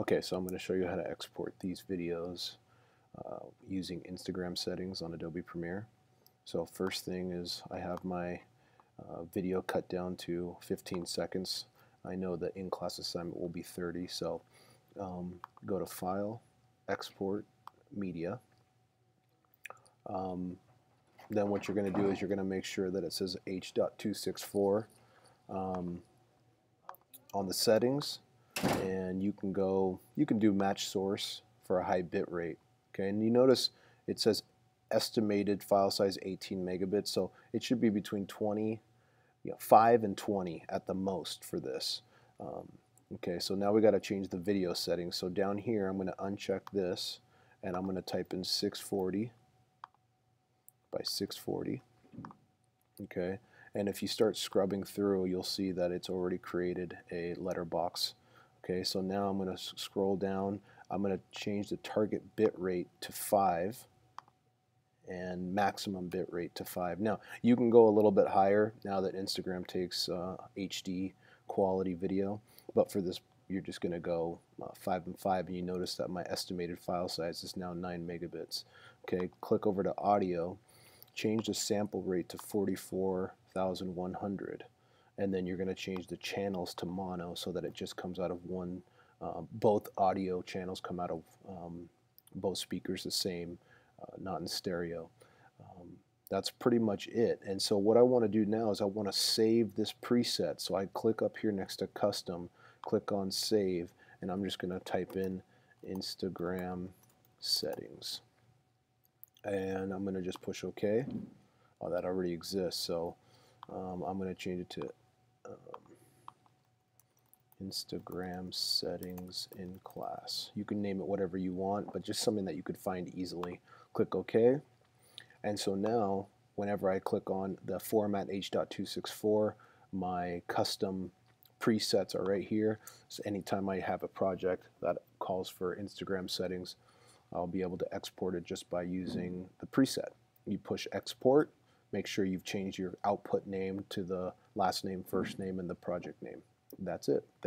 Okay, so I'm going to show you how to export these videos uh, using Instagram settings on Adobe Premiere. So first thing is I have my uh, video cut down to 15 seconds. I know the in-class assignment will be 30, so um, go to File, Export, Media. Um, then what you're going to do is you're going to make sure that it says H.264 um, on the settings and you can go you can do match source for a high bit rate okay? And you notice it says estimated file size 18 megabits so it should be between 20 you know, 5 and 20 at the most for this um, okay? So now we got to change the video settings. So down here I'm going to uncheck this and I'm going to type in 640 by 640 okay? And if you start scrubbing through you'll see that it's already created a letterbox okay so now I'm going to scroll down. I'm going to change the target bit rate to 5 and maximum bit rate to 5 now you can go a little bit higher now that Instagram takes uh, HD quality video but for this you're just going to go uh, 5 and 5 and you notice that my estimated file size is now 9 megabits. Okay click over to audio. Change the sample rate to 44,100 and then you're going to change the channels to mono so that it just comes out of one uh, both audio channels come out of um, both speakers the same uh, not in stereo. Um, that's pretty much it. And so what I want to do now is I want to save this preset. So I click up here next to custom click on save and I'm just going to type in Instagram settings. And I'm going to just push OK. Oh, that already exists, so um, I'm going to change it to um, Instagram settings in class. You can name it whatever you want, but just something that you could find easily. Click OK. And so now, whenever I click on the format H.264, my custom presets are right here. So anytime I have a project that calls for Instagram settings, I'll be able to export it just by using the preset. You push export, make sure you've changed your output name to the last name, first name, and the project name. That's it. Thank